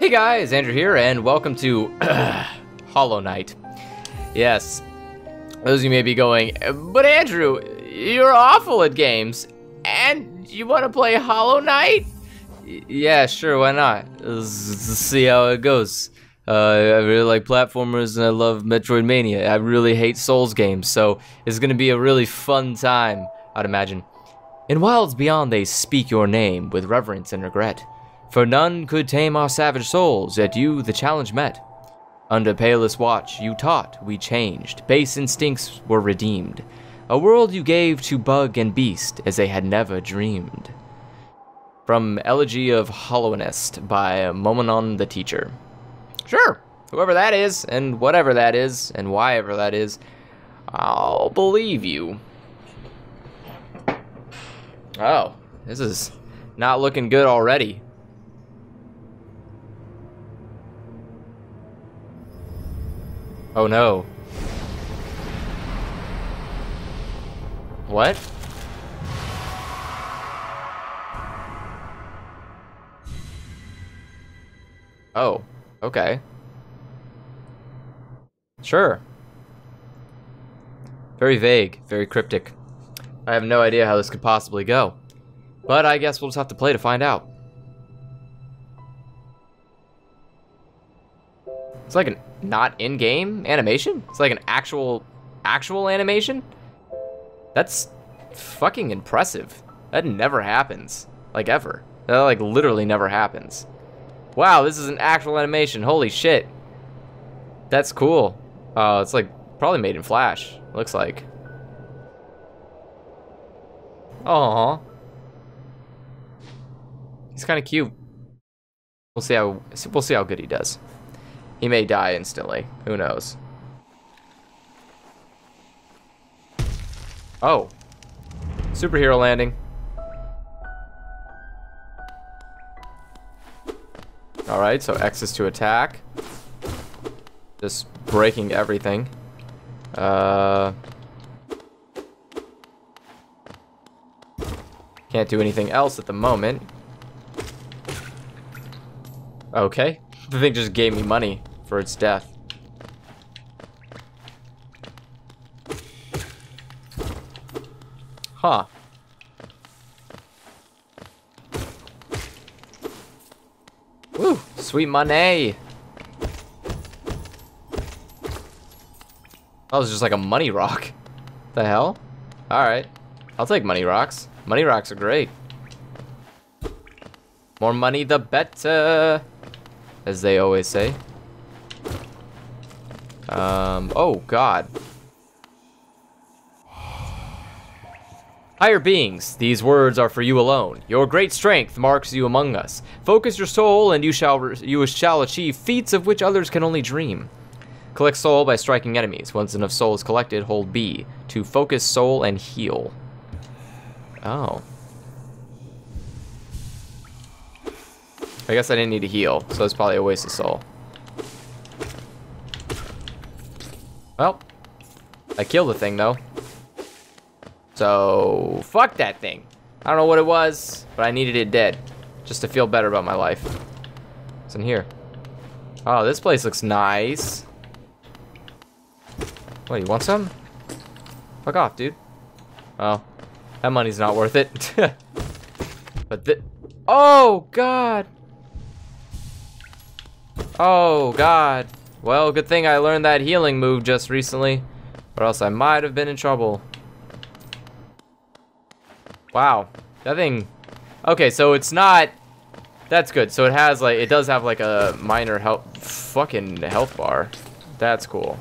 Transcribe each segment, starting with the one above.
Hey guys, Andrew here, and welcome to Hollow Knight. Yes, those of you may be going, but Andrew, you're awful at games, and you want to play Hollow Knight? Yeah, sure, why not? Let's, see how it goes. Uh, I really like platformers and I love Metroidvania. I really hate Souls games, so it's gonna be a really fun time, I'd imagine. In Wilds Beyond, they speak your name with reverence and regret. For none could tame our savage souls, yet you the challenge met. Under Palest watch, you taught, we changed. Base instincts were redeemed. A world you gave to bug and beast as they had never dreamed. From Elegy of Hallownest by Monomon the Teacher. Sure, whoever that is, and whatever that is, and why ever that is, I'll believe you. Oh, this is not looking good already. Oh no. What? Oh, okay. Sure. Very vague, very cryptic. I have no idea how this could possibly go. But I guess we'll just have to play to find out. It's like a not in-game animation? It's like an actual, actual animation? That's fucking impressive. That never happens. Like, ever. That, like, literally never happens. Wow, this is an actual animation. Holy shit. That's cool. Oh, it's like, probably made in Flash. Looks like. Aww. He's kind of cute. We'll see how we'll see how good he does. He may die instantly. Who knows? Oh. Superhero landing. Alright, so X is to attack. Just breaking everything. Uh... Can't do anything else at the moment. Okay. The thing just gave me money for its death. Huh. Woo! Sweet money! That was just like a money rock. The hell? Alright. I'll take money rocks. Money rocks are great. More money the better, as they always say. Um, oh god. Higher beings, these words are for you alone. Your great strength marks you among us. Focus your soul, and you shall you shall achieve feats of which others can only dream. Collect soul by striking enemies. Once enough soul is collected, hold B to focus soul and heal. Oh. I guess I didn't need to heal, so it's probably a waste of soul. Well, I killed the thing though. So, fuck that thing. I don't know what it was, but I needed it dead. Just to feel better about my life. What's in here? Oh, this place looks nice. What, you want some? Fuck off, dude. Oh, that money's not worth it. but the- Oh, God. Oh, God. Well, good thing I learned that healing move just recently. Or else I might have been in trouble. Wow. That thing... Okay, so it's not... That's good. So it has, like... It does have, like, a minor health... Fucking health bar. That's cool.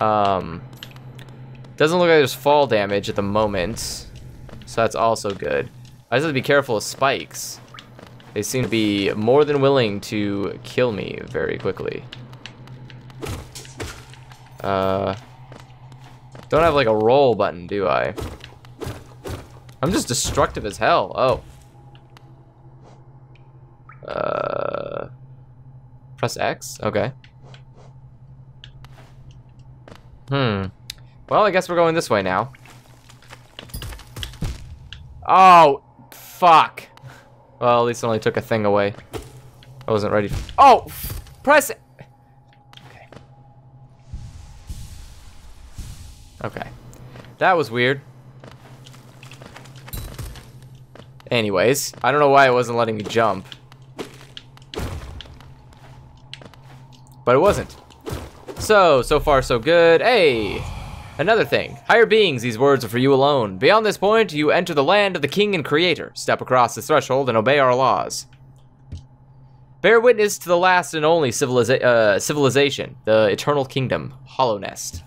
Um... Doesn't look like there's fall damage at the moment. So that's also good. I just have to be careful of spikes. They seem to be more than willing to kill me very quickly. Uh, don't have like a roll button, do I? I'm just destructive as hell. Oh. Uh, press X? Okay. Hmm. Well, I guess we're going this way now. Oh, fuck. Well, at least it only took a thing away. I wasn't ready. Oh, press. Okay. That was weird. Anyways, I don't know why it wasn't letting me jump. But it wasn't. So, so far so good. Hey! Another thing. Higher beings, these words are for you alone. Beyond this point, you enter the land of the king and creator. Step across the threshold and obey our laws. Bear witness to the last and only civiliza uh, civilization, the eternal kingdom, Hallownest.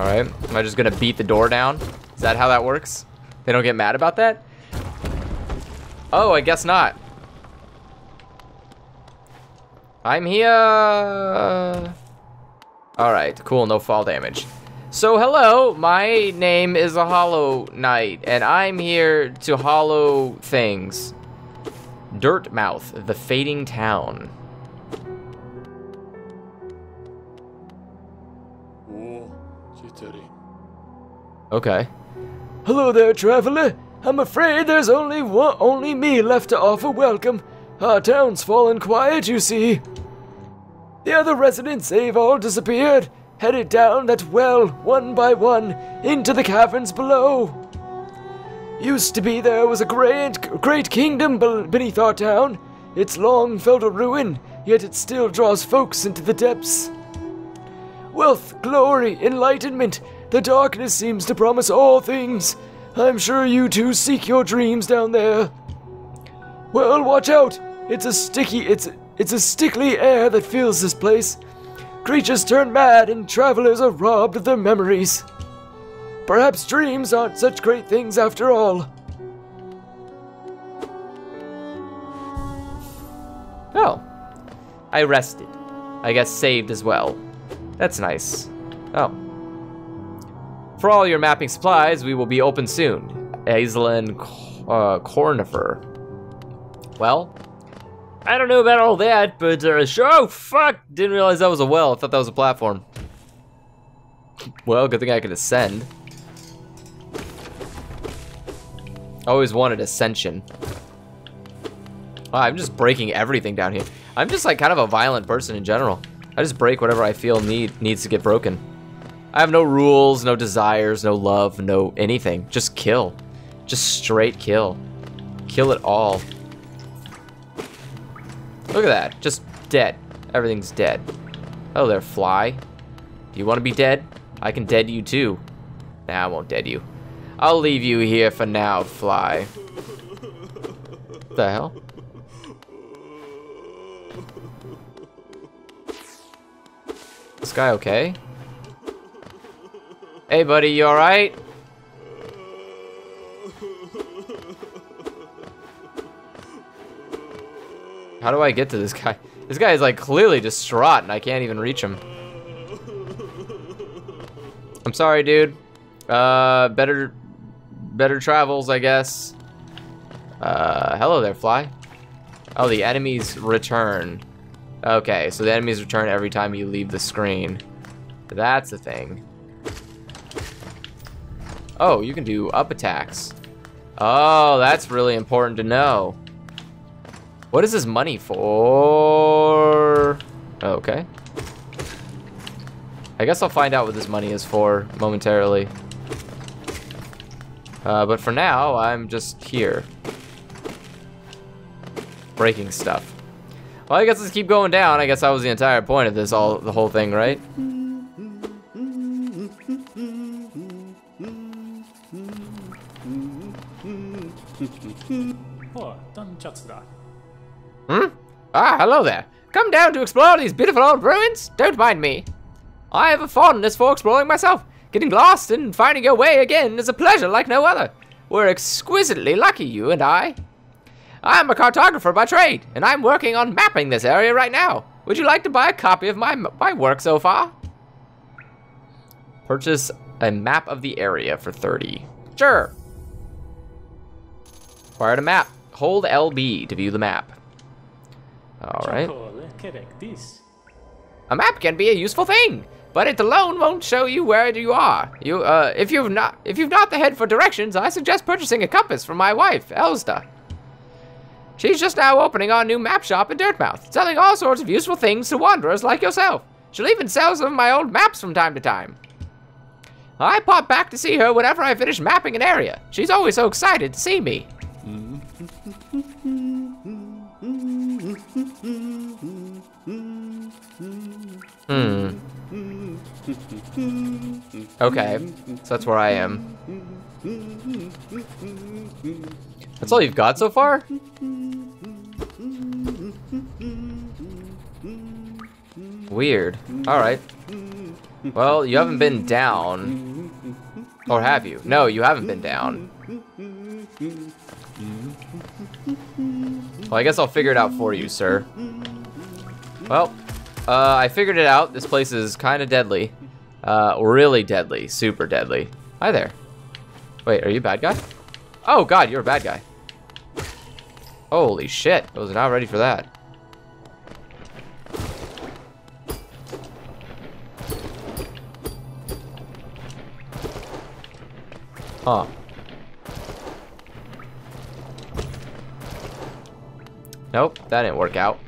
Alright, am I just gonna beat the door down? Is that how that works? They don't get mad about that? Oh, I guess not. I'm here. Alright, cool, no fall damage. So hello, my name is a Hollow Knight, and I'm here to hollow things. Dirtmouth, the fading town. Okay. Hello there, traveler. I'm afraid there's only one, only me left to offer welcome. Our town's fallen quiet, you see. The other residents, they've all disappeared, headed down that well, one by one, into the caverns below. Used to be there was a great, great kingdom beneath our town. It's long fell to ruin, yet it still draws folks into the depths. Wealth, glory, enlightenment, the darkness seems to promise all things. I'm sure you two seek your dreams down there. Well, watch out! It's a sticky, it's, it's a stickly air that fills this place. Creatures turn mad and travelers are robbed of their memories. Perhaps dreams aren't such great things after all. Oh. I rested. I guess saved as well. That's nice. Oh. For all your mapping supplies, we will be open soon. Hazelin uh, Cornifer. Well, I don't know about all that, but uh, sure, oh fuck, didn't realize that was a well. I thought that was a platform. Well, good thing I could ascend. Always wanted ascension. Wow, I'm just breaking everything down here. I'm just like kind of a violent person in general. I just break whatever I feel need needs to get broken. I have no rules, no desires, no love, no anything. Just kill. Just straight kill. Kill it all. Look at that. Just dead. Everything's dead. Oh, there, fly. Do you want to be dead? I can dead you too. Nah, I won't dead you. I'll leave you here for now, fly. What the hell? This guy okay? Hey, buddy, you alright? How do I get to this guy? This guy is like clearly distraught and I can't even reach him. I'm sorry, dude. Uh, better, better travels, I guess. Uh, hello there, fly. Oh, the enemies return. Okay, so the enemies return every time you leave the screen. That's the thing. Oh, you can do up attacks. Oh, that's really important to know. What is this money for? Okay. I guess I'll find out what this money is for momentarily. Uh, but for now, I'm just here. Breaking stuff. Well, I guess let's keep going down. I guess that was the entire point of this, all the whole thing, right? Hmm? Ah, hello there. Come down to explore these beautiful old ruins? Don't mind me. I have a fondness for exploring myself. Getting lost and finding your way again is a pleasure like no other. We're exquisitely lucky, you and I. I'm a cartographer by trade, and I'm working on mapping this area right now. Would you like to buy a copy of my, my work so far? Purchase a map of the area for 30. Sure. Acquired a map. Hold LB to view the map. All right. A map can be a useful thing. but it alone won't show you where you are. You, uh, if you've not, if you've not the head for directions, I suggest purchasing a compass from my wife, Iselda. She's just now opening our new map shop in Dirtmouth, selling all sorts of useful things to wanderers like yourself. She'll even sell some of my old maps from time to time. I pop back to see her whenever I finish mapping an area. She's always so excited to see me. Hmm. Okay, so that's where I am. That's all you've got so far? Weird. Alright. Well, you haven't been down. Or have you? No, you haven't been down. Well, I guess I'll figure it out for you, sir. Well, uh, I figured it out. This place is kind of deadly. Uh, really deadly. Super deadly. Hi there. Wait, are you a bad guy? Oh, God, you're a bad guy. Holy shit. I was not ready for that. Huh. Nope, that didn't work out.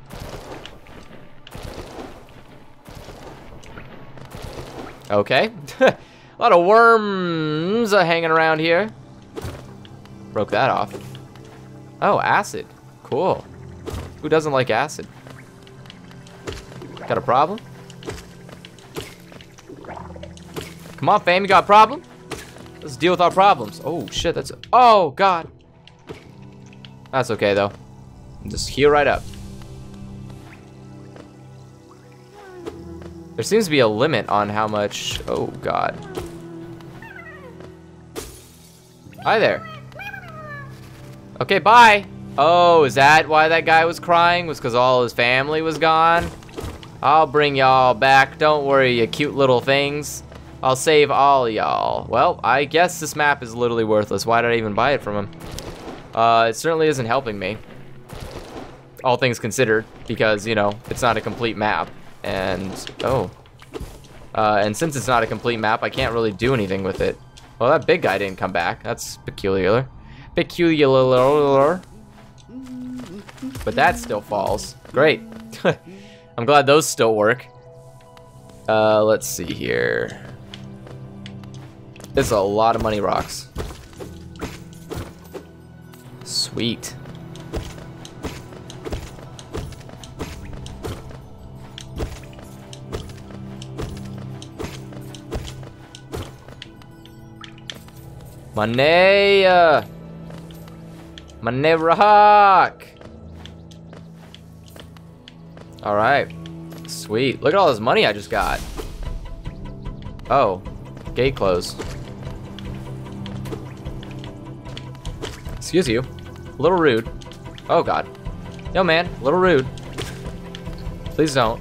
Okay. A lot of worms are hanging around here. Broke that off. Oh, acid. Cool. Who doesn't like acid? Got a problem? Come on, fam, you got a problem? Let's deal with our problems. Oh, shit, that's... Oh, God. That's okay, though. Just heal right up. There seems to be a limit on how much... Oh, God. Hi there. Okay, bye. Oh, is that why that guy was crying? Was because all his family was gone? I'll bring y'all back. Don't worry, you cute little things. I'll save all y'all. Well, I guess this map is literally worthless. Why did I even buy it from him? Uh, it certainly isn't helping me. All things considered, because, you know, it's not a complete map. And, oh. Uh, and since it's not a complete map, I can't really do anything with it. Well, that big guy didn't come back. That's peculiar. Peculiar. But that still falls. Great. I'm glad those still work. Uh, let's see here. This is a lot of money rocks. Sweet. Money! Money rock! Alright. Sweet. Look at all this money I just got. Oh. Gate closed. Excuse you. A little rude. Oh, God. Yo, man. A little rude. Please don't.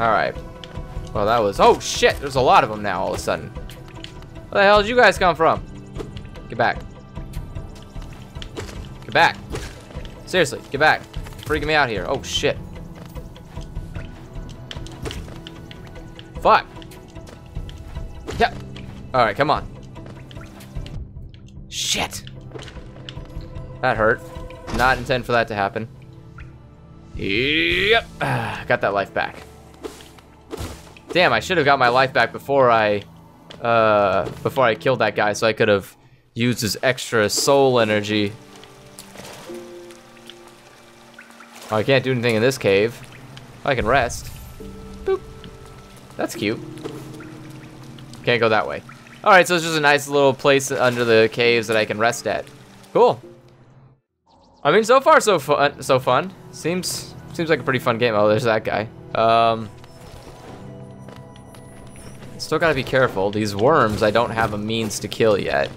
Alright. Well, that was... Oh, shit! There's a lot of them now, all of a sudden. Where the hell did you guys come from? Get back. Get back. Seriously, get back. Freaking me out here. Oh, shit. Fuck. Yep. Alright, come on. Shit. That hurt. Not intend for that to happen. Yep. got that life back. Damn, I should have got my life back before I, uh, before I killed that guy so I could have used his extra soul energy. Oh, I can't do anything in this cave. Oh, I can rest. Boop. That's cute. Can't go that way. All right, so it's just a nice little place under the caves that I can rest at. Cool. I mean, so far so fun. So fun. Seems seems like a pretty fun game. Oh, there's that guy. Um, still gotta be careful. These worms, I don't have a means to kill yet.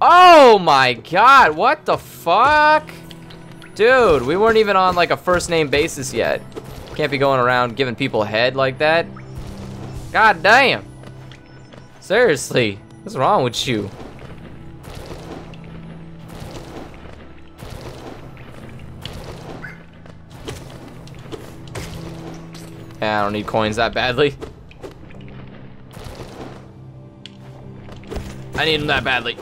Oh my god! What the fuck, dude? We weren't even on like a first name basis yet. Can't be going around giving people head like that. God damn. Seriously, what's wrong with you? Nah, I don't need coins that badly. I need them that badly.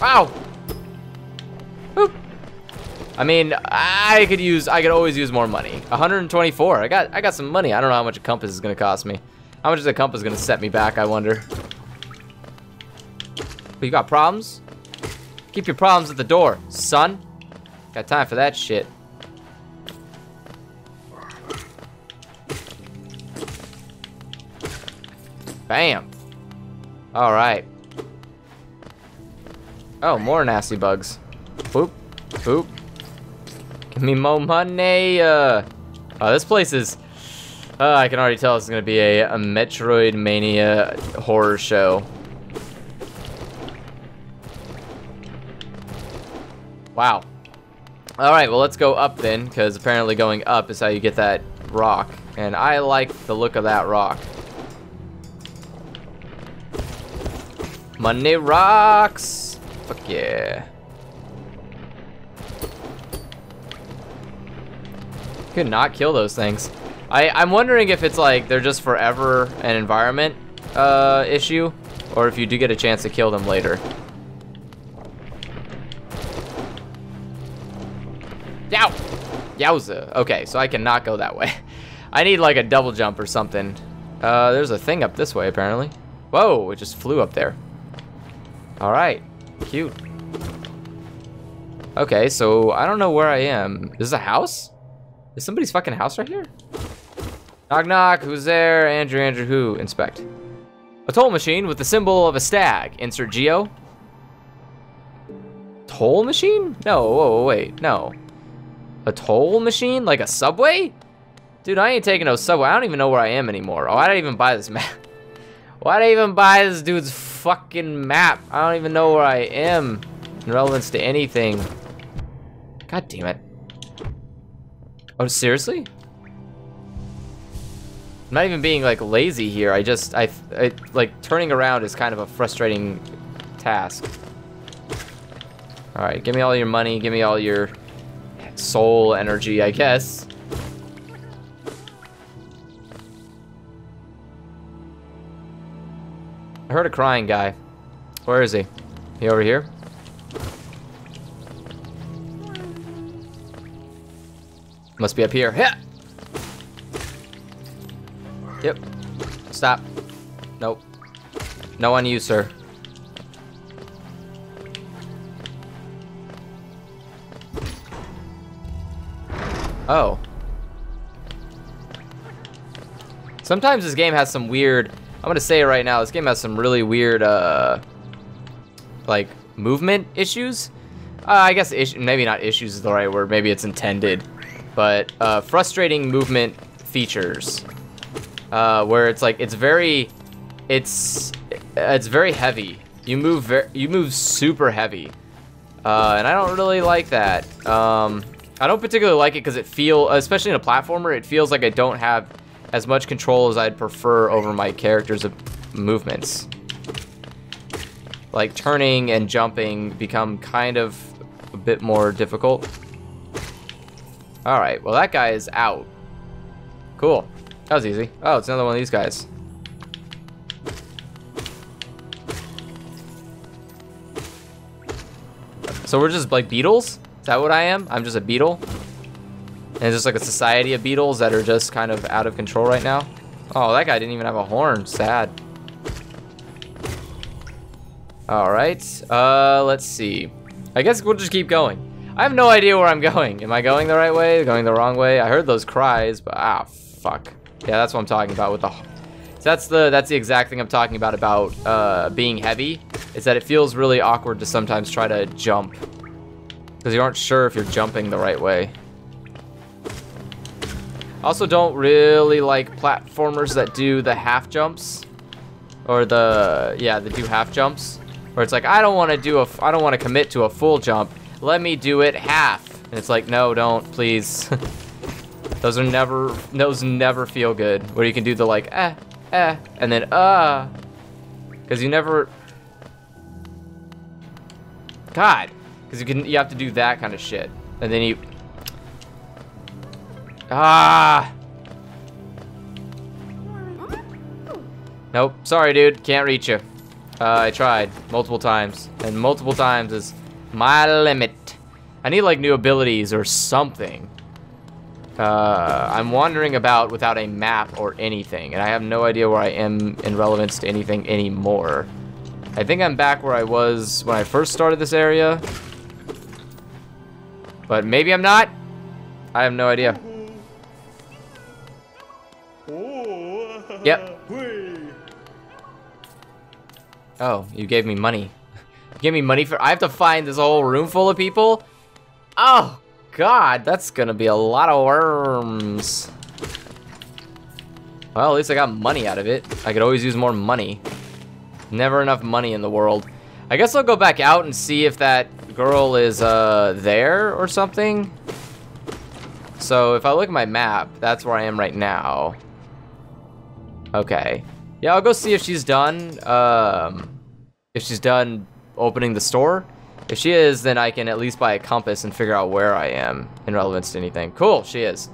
Wow. I mean, I could use, I could always use more money. 124. I got, I got some money. I don't know how much a compass is gonna cost me. How much is a compass gonna set me back? I wonder. But you got problems? Keep your problems at the door, son. Got time for that shit. Bam. All right. Oh, more nasty bugs. Boop, boop. Give me more money. Uh, oh, this place is. Uh, I can already tell this is gonna be a, a Metroidvania horror show. Wow. All right, well let's go up then, because apparently going up is how you get that rock, and I like the look of that rock. Money rocks. Fuck yeah. Could not kill those things. I, I'm wondering if it's like they're just forever an environment uh, issue, or if you do get a chance to kill them later. Yow! Yowza. Okay, so I cannot go that way. I need like a double jump or something. Uh, there's a thing up this way apparently. Whoa, it just flew up there. All right, cute. Okay, so I don't know where I am. Is this a house? Is somebody's fucking house right here? Knock knock, who's there? Andrew, Andrew, who? Inspect. A toll machine with the symbol of a stag. Insert geo. Toll machine? No, whoa, wait, no. A toll machine? Like a subway? Dude, I ain't taking no subway. I don't even know where I am anymore. Oh, I didn't even buy this map? Why did I even buy this dude's fucking map? I don't even know where I am in relevance to anything. God damn it. Oh, seriously? I'm not even being like lazy here. I just, I, I, like turning around is kind of a frustrating task. All right, give me all your money. Give me all your soul energy, I guess. I heard a crying guy. Where is he? He over here? Must be up here. Yeah. Yep. Stop. Nope. No on you, sir. Oh. Sometimes this game has some weird, I'm gonna say it right now, this game has some really weird, uh, like, movement issues. Uh, I guess is maybe not issues is the right word, maybe it's intended. But, uh, frustrating movement features. Uh, where it's like, it's very, it's, it's very heavy. You move, very, you move super heavy. Uh, and I don't really like that. Um, I don't particularly like it because it feel, especially in a platformer, it feels like I don't have as much control as I'd prefer over my character's movements. Like turning and jumping become kind of a bit more difficult. All right, well that guy is out. Cool, that was easy. Oh, it's another one of these guys. So we're just like beetles? Is that what I am? I'm just a beetle? And it's just like a society of beetles that are just kind of out of control right now? Oh, that guy didn't even have a horn. Sad. Alright, uh, let's see. I guess we'll just keep going. I have no idea where I'm going. Am I going the right way? Going the wrong way? I heard those cries, but ah, fuck. Yeah, that's what I'm talking about with the... So that's the that's the exact thing I'm talking about about uh, being heavy. Is that it feels really awkward to sometimes try to jump because you aren't sure if you're jumping the right way. Also don't really like platformers that do the half jumps. Or the, yeah, the do half jumps. Where it's like, I don't want to do a, I don't want to commit to a full jump. Let me do it half. And it's like, no, don't, please. those are never, those never feel good. Where you can do the like, eh, eh, and then, uh. Because you never, God. Because you can, you have to do that kind of shit. And then you, Ah! Nope. Sorry, dude. Can't reach you. Uh, I tried multiple times, and multiple times is my limit. I need like new abilities or something. Uh, I'm wandering about without a map or anything, and I have no idea where I am in relevance to anything anymore. I think I'm back where I was when I first started this area. But maybe I'm not. I have no idea. Yep. Oh, you gave me money. Gave me money for- I have to find this whole room full of people? Oh, God, that's gonna be a lot of worms. Well, at least I got money out of it. I could always use more money. Never enough money in the world. I guess I'll go back out and see if that girl is uh, there or something. So if I look at my map, that's where I am right now. Okay. Yeah, I'll go see if she's done. Um, if she's done opening the store. If she is, then I can at least buy a compass and figure out where I am in relevance to anything. Cool, she is.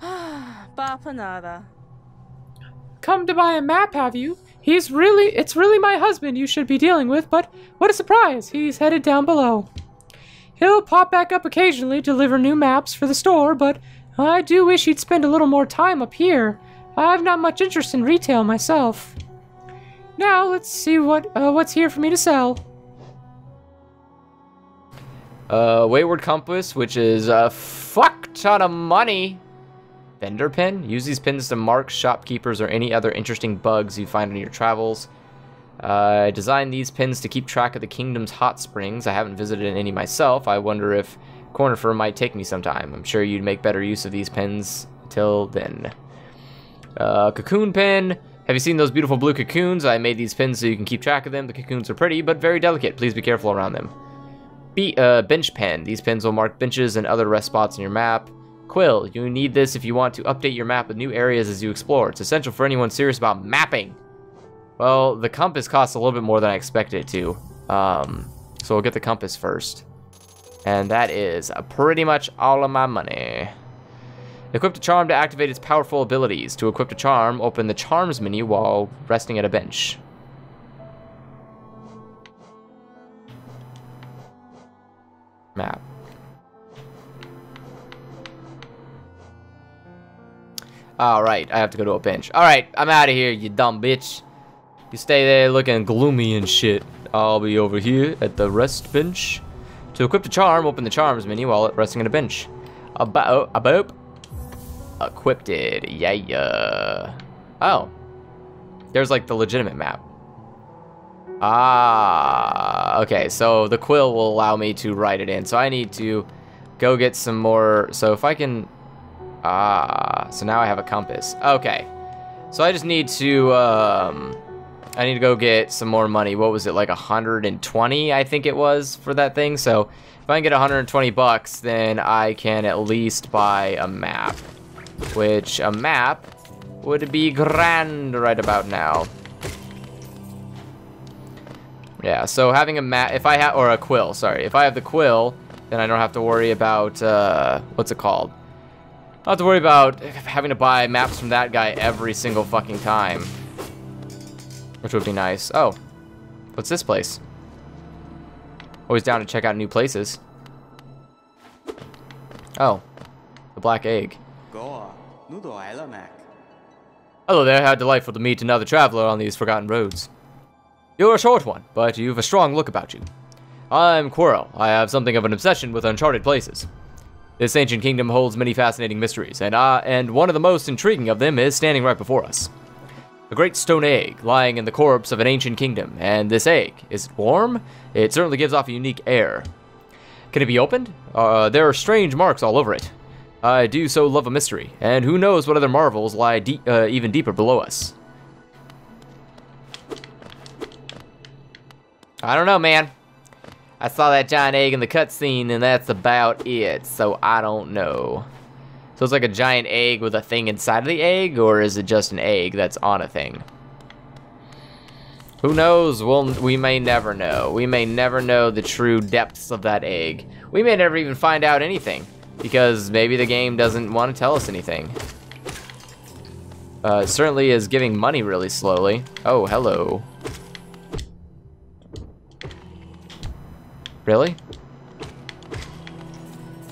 Bapanada. Come to buy a map, have you? He's really, it's really my husband you should be dealing with, but what a surprise, he's headed down below. He'll pop back up occasionally to deliver new maps for the store, but I do wish he'd spend a little more time up here. I've not much interest in retail myself. Now, let's see what uh, what's here for me to sell. Uh, Wayward Compass, which is a fuck ton of money. Vendor pin. Use these pins to mark shopkeepers or any other interesting bugs you find on your travels. Uh, I designed these pins to keep track of the kingdom's hot springs. I haven't visited any myself. I wonder if Cornifer might take me sometime. I'm sure you'd make better use of these pins till then. Uh, cocoon pin. Have you seen those beautiful blue cocoons? I made these pins so you can keep track of them. The cocoons are pretty, but very delicate. Please be careful around them. Be uh, bench pen. These pins will mark benches and other rest spots on your map. Quill, you need this if you want to update your map with new areas as you explore. It's essential for anyone serious about mapping. Well, the compass costs a little bit more than I expected it to. Um, so we'll get the compass first. And that is pretty much all of my money. Equip a charm to activate its powerful abilities. To equip a charm, open the charms menu while resting at a bench. Map. Alright, I have to go to a bench. Alright, I'm out of here, you dumb bitch. You stay there looking gloomy and shit. I'll be over here at the rest bench. To equip the charm, open the charms menu while resting at a bench. About, about. Equipped it, yeah, yeah. Oh. There's like the legitimate map. Ah, okay, so the quill will allow me to write it in. So I need to go get some more. So if I can, ah, so now I have a compass. Okay, so I just need to, um, I need to go get some more money. What was it, like 120, I think it was, for that thing? So if I can get 120 bucks, then I can at least buy a map. Which, a map would be grand right about now. Yeah, so having a map, if I have, or a quill, sorry. If I have the quill, then I don't have to worry about, uh, what's it called? I don't have to worry about having to buy maps from that guy every single fucking time. Which would be nice. Oh, what's this place? Always down to check out new places. Oh, the black egg. Hello there, how delightful to meet another traveler on these forgotten roads. You're a short one, but you've a strong look about you. I'm Quirrell. I have something of an obsession with uncharted places. This ancient kingdom holds many fascinating mysteries, and, uh, and one of the most intriguing of them is standing right before us. A great stone egg lying in the corpse of an ancient kingdom, and this egg, is it warm? It certainly gives off a unique air. Can it be opened? Uh, there are strange marks all over it. I do so love a mystery, and who knows what other marvels lie de uh, even deeper below us. I don't know, man. I saw that giant egg in the cutscene, and that's about it, so I don't know. So it's like a giant egg with a thing inside of the egg, or is it just an egg that's on a thing? Who knows? We'll, we may never know. We may never know the true depths of that egg. We may never even find out anything. Because maybe the game doesn't want to tell us anything. Uh, certainly is giving money really slowly. Oh, hello. Really?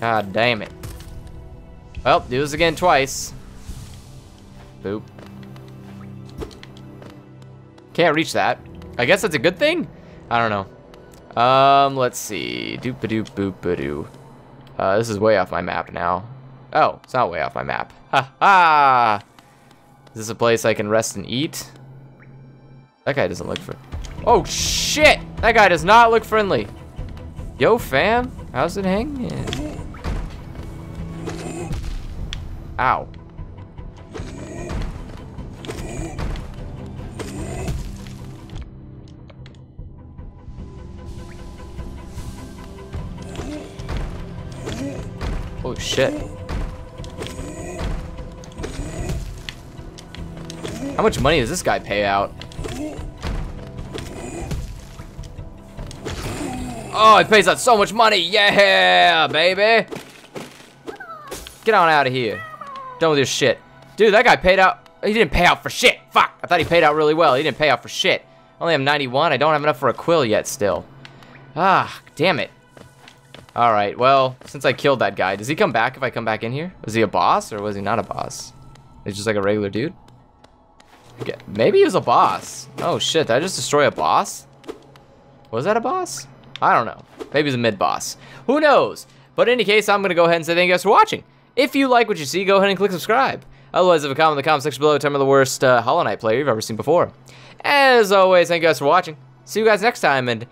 God damn it. Well, do this again twice. Boop. Can't reach that. I guess that's a good thing? I don't know. Um, let's see. Doop a doop boop a doo. Uh, this is way off my map now. Oh, it's not way off my map. Ha ha! Is this a place I can rest and eat? That guy doesn't look for. Oh shit! That guy does not look friendly. Yo, fam, how's it hanging? Ow. Oh shit. How much money does this guy pay out? Oh, he pays out so much money. Yeah, baby. Get on out of here. Done with your shit. Dude, that guy paid out. He didn't pay out for shit. Fuck. I thought he paid out really well. He didn't pay out for shit. Only I only have 91. I don't have enough for a quill yet still. Ah, damn it. All right, well, since I killed that guy, does he come back if I come back in here? Was he a boss or was he not a boss? He's just like a regular dude? Okay, maybe he was a boss. Oh shit, did I just destroy a boss? Was that a boss? I don't know. Maybe he's a mid-boss. Who knows? But in any case, I'm to go ahead and say thank you guys for watching. If you like what you see, go ahead and click subscribe. Otherwise, leave a comment in the comment section below. Tell me the worst uh, Hollow Knight player you've ever seen before. As always, thank you guys for watching. See you guys next time, and